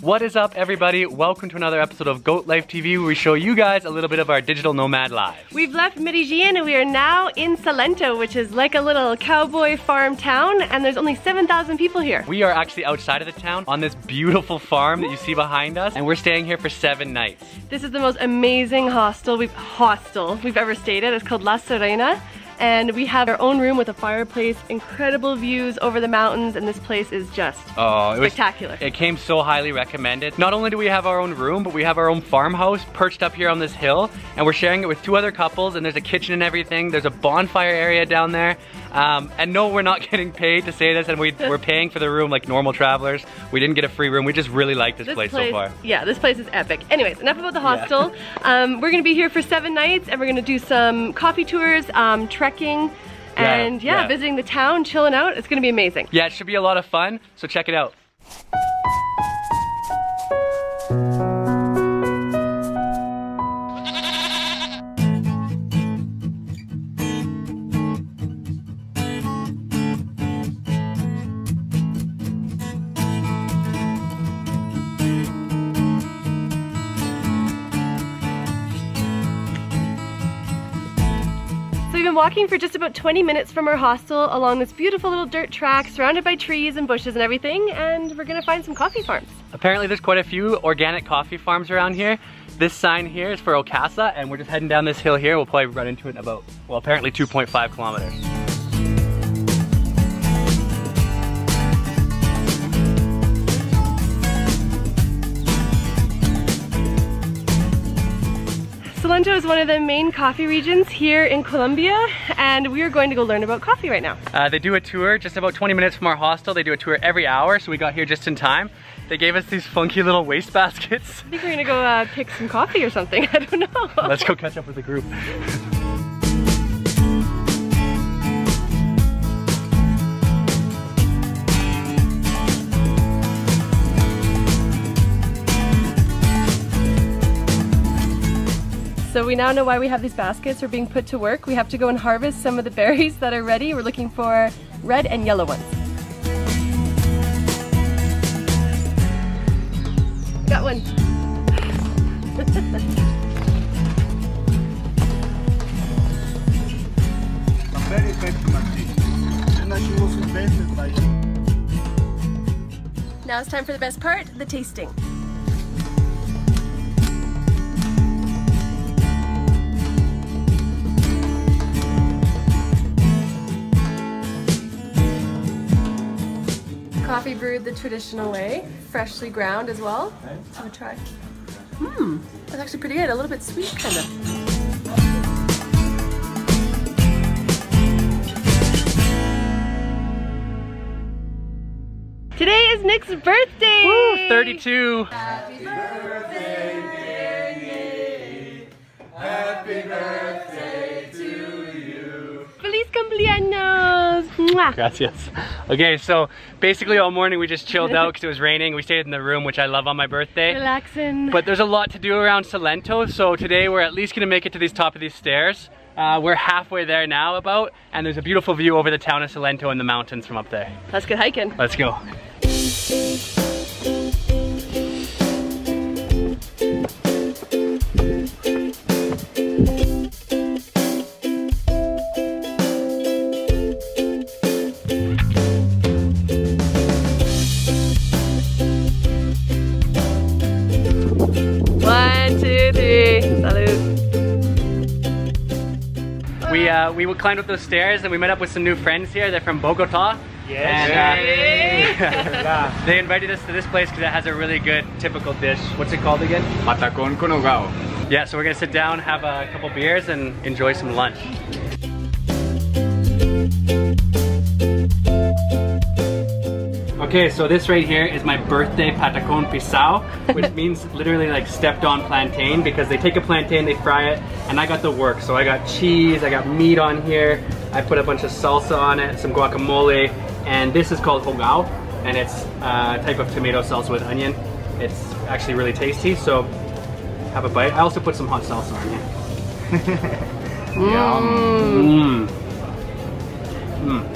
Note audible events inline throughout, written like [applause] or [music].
What is up everybody? Welcome to another episode of Goat Life TV where we show you guys a little bit of our digital nomad lives. We've left Medellin and we are now in Salento, which is like a little cowboy farm town and there's only 7,000 people here. We are actually outside of the town on this beautiful farm that you see behind us and we're staying here for seven nights. This is the most amazing hostel we've, hostel we've ever stayed at. It's called La Serrana and we have our own room with a fireplace, incredible views over the mountains, and this place is just oh, it spectacular. Was, it came so highly recommended. Not only do we have our own room, but we have our own farmhouse perched up here on this hill, and we're sharing it with two other couples, and there's a kitchen and everything. There's a bonfire area down there. Um, and no, we're not [laughs] getting paid to say this, and we, we're paying for the room like normal travelers. We didn't get a free room. We just really like this, this place, place, so far. Yeah, this place is epic. Anyways, enough about the hostel. Yeah. [laughs] um, we're gonna be here for seven nights, and we're gonna do some coffee tours, um, trekking, and yeah, yeah, visiting the town, chilling out. It's gonna be amazing. Yeah, it should be a lot of fun, so check it out. Been walking for just about 20 minutes from our hostel along this beautiful little dirt track surrounded by trees and bushes and everything and we're gonna find some coffee farms. Apparently there's quite a few organic coffee farms around here. This sign here is for Ocaso and we're just heading down this hill here. We'll probably run into it in about, well apparently 2.5 kilometers. Salento is one of the main coffee regions here in Colombia and we are going to go learn about coffee right now. Uh, they do a tour just about 20 minutes from our hostel. They do a tour every hour so we got here just in time. They gave us these funky little waste baskets. I think we're gonna go uh, pick some coffee or something, [laughs] I don't know. Let's go catch up with the group. [laughs] So we now know why we have these baskets. We're being put to work. We have to go and harvest some of the berries that are ready. We're looking for red and yellow ones. Got one. [laughs] now it's time for the best part, the tasting. Coffee brewed the traditional way, freshly ground as well. Let's have a try. Mmm, that's actually pretty good. A little bit sweet, kind of. Today is Nick's birthday! Woo, 32! Happy birthday, dear Nick! Happy birthday to you! Feliz cumpleaños! [laughs] Gracias. Okay, so basically all morning we just chilled out because it was raining. We stayed in the room, which I love on my birthday. Relaxing. But there's a lot to do around Salento, so today we're at least gonna make it to these top of these stairs. Uh, we're halfway there now about, and there's a beautiful view over the town of Salento and the mountains from up there. Let's get hiking. Let's go. Uh, we climbed up those stairs and we met up with some new friends here. They're from Bogota. Yes. And, uh, [laughs] they invited us to this place because it has a really good typical dish. What's it called again? Patacon con hogao. Yeah, so we're gonna sit down, have a couple beers, and enjoy some lunch. Okay, so this right here is my birthday patacon pisao, which [laughs] means literally like stepped on plantain because they take a plantain, they fry it, and I got the work. So I got cheese, I got meat on here, I put a bunch of salsa on it, some guacamole, and this is called hogao, and it's a type of tomato salsa with onion. It's actually really tasty, so have a bite. I also put some hot salsa on here. [laughs] Yum. Mmm.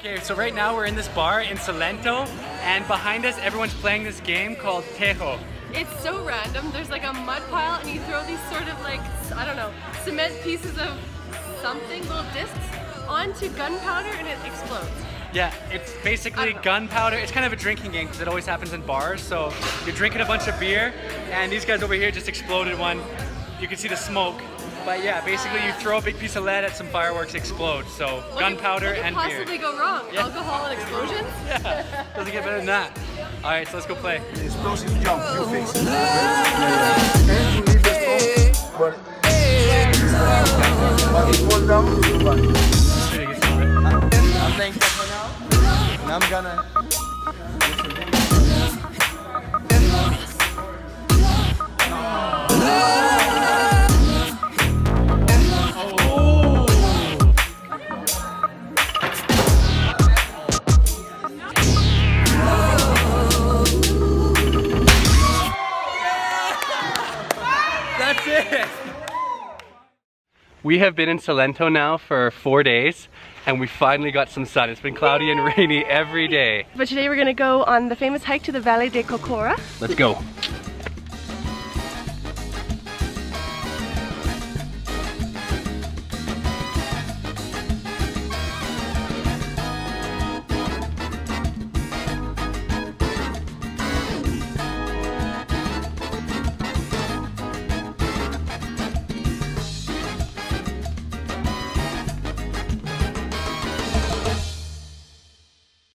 Okay, so right now we're in this bar in Salento, and behind us everyone's playing this game called Tejo. It's so random. There's like a mud pile and you throw these sort of like, I don't know, cement pieces of something, little discs, onto gunpowder and it explodes. Yeah, it's basically gunpowder. It's kind of a drinking game because it always happens in bars. So you're drinking a bunch of beer, and these guys over here just exploded one. You can see the smoke. But yeah, basically you throw a big piece of lead at some fireworks, explode. So What gunpowder could, what and could beer. possibly go wrong? Yeah. Alcohol and explosions? [laughs] Yeah, doesn't get better than that. All right, so let's go play. Explosive jump, you fix it. And you leave this phone, but but it goes down, but I'm playing for now, and I'm gonna. [laughs] We have been in Salento now for four days, and we finally got some sun. It's been cloudy and rainy every day. But today we're gonna go on the famous hike to the Valley de Cocora. Let's go.